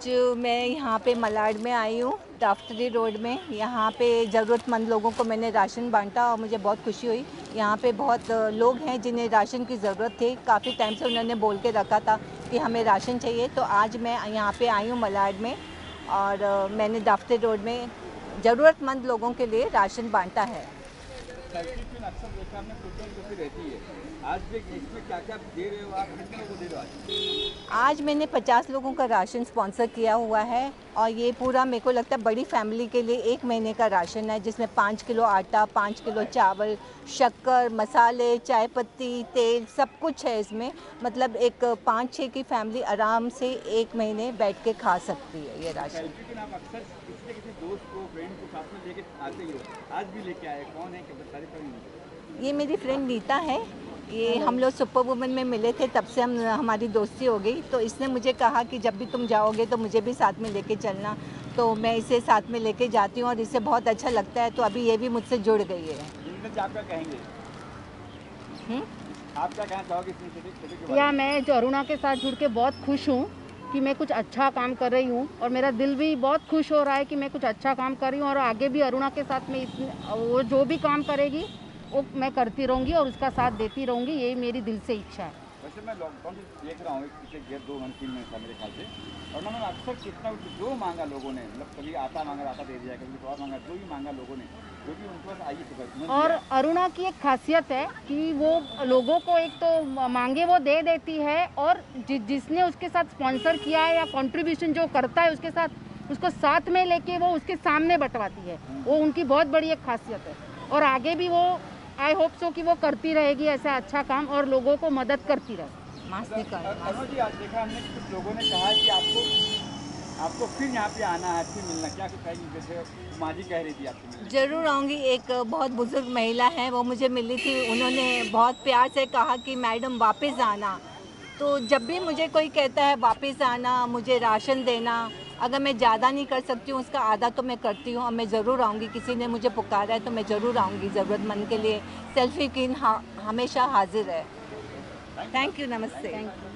आज मैं यहाँ पे मलाड में आई हूँ डाफ्टरी रोड में। यहाँ पे ज़रूरतमंद लोगों को मैंने राशन बांटा और मुझे बहुत खुशी हुई। यहाँ पे बहुत लोग हैं जिन्हें राशन की ज़रूरत थी। काफ़ी टाइम से उन्होंने बोल के रखा था कि हमें राशन चाहिए। तो आज मैं यहाँ पे आई हूँ मलाड में और मैंने डाफ्टरी रोड में ज़रूरतमंद लोगों के लिए राशन बांटा है। आज क्या क्या दे रहे हो आप? कितने को दे रहे हो आज मैंने 50 लोगों का राशन स्पॉन्सर किया हुआ है और ये पूरा मेरे को लगता है बड़ी फैमिली के लिए एक महीने का राशन है जिसमें पाँच किलो आटा पाँच किलो चावल शक्कर मसाले चाय पत्ती तेल सब कुछ है इसमें। मतलब एक पाँच छः की फैमिली आराम से एक महीने बैठ के खा सकती है ये राशन। ये मेरी फ्रेंड नीता है। ये हम लोग सुपर वुमन में मिले थे तब से हम हमारी दोस्ती हो गई। तो इसने मुझे कहा कि जब भी तुम जाओगे तो मुझे भी साथ में लेके चलना। तो मैं इसे साथ में लेके जाती हूँ और इसे बहुत अच्छा लगता है। तो अभी ये भी मुझसे जुड़ गई है। आप क्या कहेंगे? हम्म? आप क्या कहना चाहोगे या मैं जो अरुणा के साथ जुड़ के बहुत खुश हूँ कि मैं कुछ अच्छा काम कर रही हूँ और मेरा दिल भी बहुत खुश हो रहा है कि मैं कुछ अच्छा काम कर रही हूँ और आगे भी अरुणा के साथ में इस वो जो भी काम करेगी वो मैं करती रहूँगी और उसका साथ देती रहूँगी यही मेरी दिल से इच्छा है। वैसे मैं लॉकडाउन से देख रहा हूँ पिछले डेढ़ दो तीन महीने था मेरे ख्याल से। और मैंने अक्सर कितना जो मांगा लोगों ने मतलब कभी आटा मांगा आटा दे दिया कभी कुछ और मांगा जो भी मांगा लोगों ने जो भी उनके पास आई सुबह और अरुणा की एक खासियत है कि वो लोगों को एक तो मांगे वो दे देती है और जि, जिसने उसके साथ स्पॉन्सर किया है या कॉन्ट्रीब्यूशन जो करता है उसके साथ उसको साथ में लेके वो उसके सामने बंटवाती है। वो उनकी बहुत बड़ी एक खासियत है। और आगे भी वो आई होप सो कि वो करती रहेगी ऐसा अच्छा काम और लोगों को मदद करती रहे। मास्क जी आज देखा हमने कुछ लोगों ने कहा कि आपको आपको फिर यहाँ पे आना है फिर मिलना। क्या कुछ कहेंगी जैसे माँ जी कह रही थी आपसे ज़रूर आऊँगी। एक बहुत बुज़ुर्ग महिला है वो मुझे मिली थी। उन्होंने बहुत प्यार से कहा कि मैडम वापस आना। तो जब भी मुझे कोई कहता है वापस आना मुझे राशन देना अगर मैं ज़्यादा नहीं कर सकती हूँ उसका आधा तो मैं करती हूँ। और मैं ज़रूर आऊँगी। किसी ने मुझे पुकारा है तो मैं ज़रूर आऊँगी। ज़रूरतमंद के लिए सेल्फी किन हा, हमेशा हाजिर है। थैंक यू नमस्ते थैंक यू